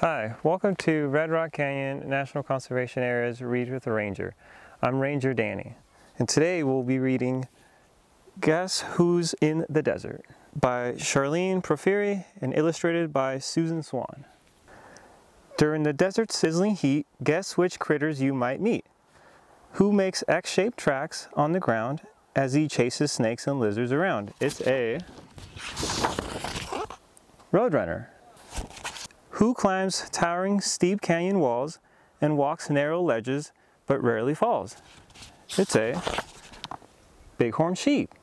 Hi, welcome to Red Rock Canyon National Conservation Area's Read with a Ranger. I'm Ranger Danny, and today we'll be reading Guess Who's in the Desert by Charline Profiri and illustrated by Susan Swan. During the desert's sizzling heat, guess which critters you might meet. Who makes X-shaped tracks on the ground as he chases snakes and lizards around? It's a Roadrunner. Who climbs towering steep canyon walls and walks narrow ledges but rarely falls? It's a bighorn sheep.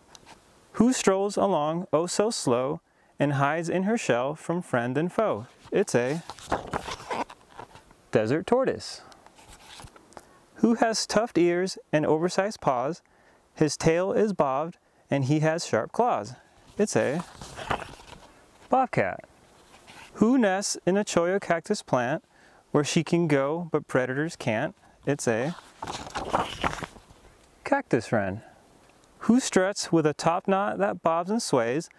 Who strolls along oh so slow and hides in her shell from friend and foe? It's a desert tortoise. Who has tufted ears and oversized paws? His tail is bobbed and he has sharp claws. It's a bobcat. Who nests in a cholla cactus plant where she can go but predators can't? It's a cactus wren. Who struts with a top knot that bobs and sways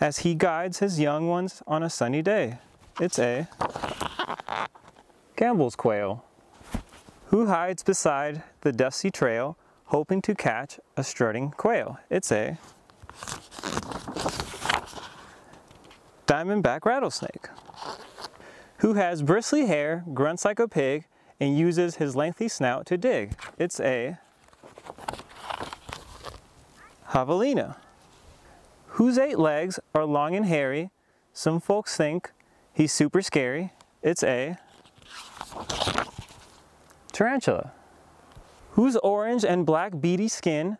as he guides his young ones on a sunny day? It's a Gambel's quail. Who hides beside the dusty trail hoping to catch a strutting quail? It's a diamondback rattlesnake, who has bristly hair, grunts like a pig, and uses his lengthy snout to dig. It's a javelina, whose eight legs are long and hairy. Some folks think he's super scary. It's a tarantula, whose orange and black beady skin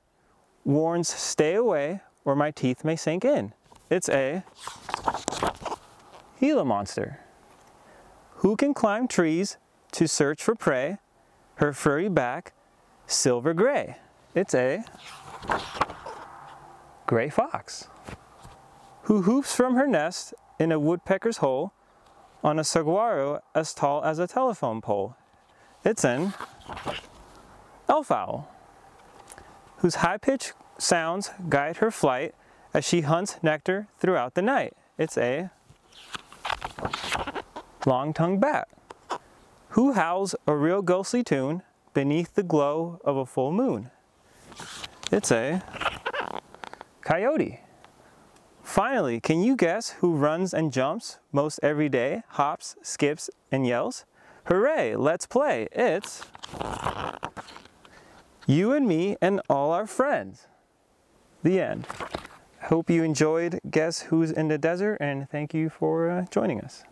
warns stay away or my teeth may sink in. It's a Gila monster, who can climb trees to search for prey, her furry back silver gray. It's a gray fox, who hoops from her nest in a woodpecker's hole on a saguaro as tall as a telephone pole. It's an elf owl, whose high-pitched sounds guide her flight as she hunts nectar throughout the night. It's a long-tongued bat, who howls a real ghostly tune beneath the glow of a full moon. It's a coyote. Finally, can you guess who runs and jumps most every day, hops, skips, and yells? Hooray, let's play. It's you and me and all our friends. The end. Hope you enjoyed Guess Who's in the Desert and thank you for uh, joining us.